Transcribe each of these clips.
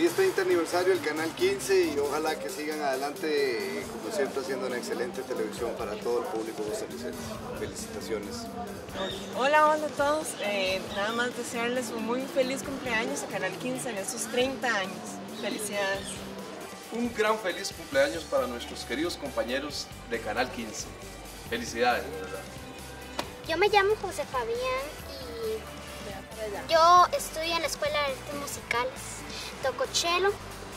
Feliz 30 aniversario del Canal 15 y ojalá que sigan adelante, como siempre, haciendo una excelente televisión para todo el público costarricense. Felicitaciones. Hola, hola a todos. Eh, nada más desearles un muy feliz cumpleaños a Canal 15 en estos 30 años. Felicidades. Un gran feliz cumpleaños para nuestros queridos compañeros de Canal 15. Felicidades, de verdad. Yo me llamo José Fabián y yo estudio en la Escuela de Artes Musicales, toco cello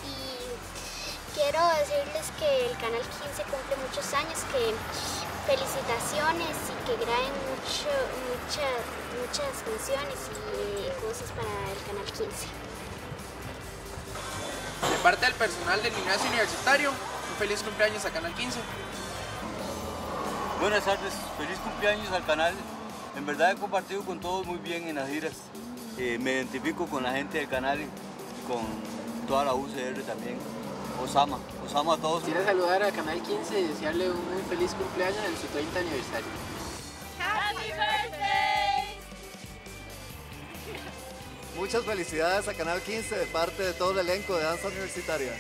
y quiero decirles que el Canal 15 cumple muchos años, que felicitaciones y que graben mucho, mucha- muchas canciones y cosas para el Canal 15. De parte del personal del gimnasio universitario, un feliz cumpleaños a Canal 15. Buenas tardes, feliz cumpleaños al canal. En verdad he compartido con todos muy bien en las giras. Eh, me identifico con la gente del canal y con toda la UCR también. Osama, Osama a todos. Quiero saludar a Canal 15 y desearle un muy feliz cumpleaños en su 30 aniversario. Muchas felicidades a Canal 15 de parte de todo el elenco de Danza Universitaria.